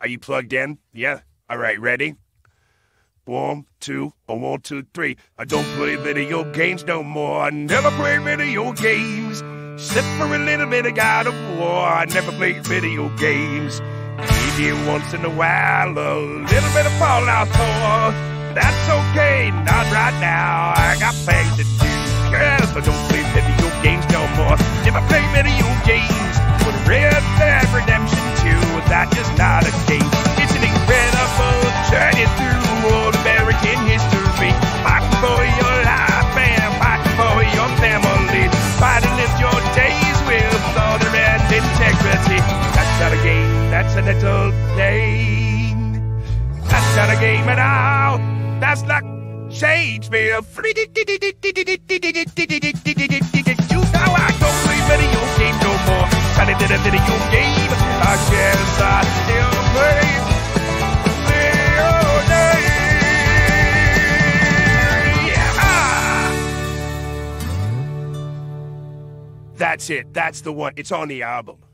Are you plugged in? Yeah? Alright, ready? One, two, a one, two, three. I don't play video games no more. I never play video games. Except for a little bit of God of War. I never play video games. Maybe once in a while, a little bit of Fallout 4. That's okay, not right now. I got things to do. Girls, I don't play video games no more. Never play a little game. That's not a game at all. That's not Shakespeare. You know I don't play video games no more. I did a video game. I guess I still play. That's it. That's the one. It's on the album.